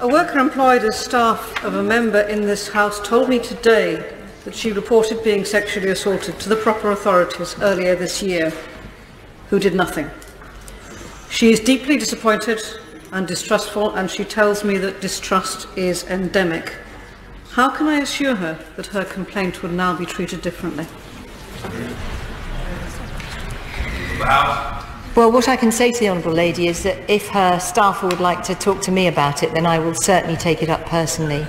A worker employed as staff of a member in this House told me today that she reported being sexually assaulted to the proper authorities earlier this year, who did nothing. She is deeply disappointed and distrustful, and she tells me that distrust is endemic. How can I assure her that her complaint will now be treated differently? The House. Well, what I can say to the Honourable Lady is that if her staffer would like to talk to me about it, then I will certainly take it up personally.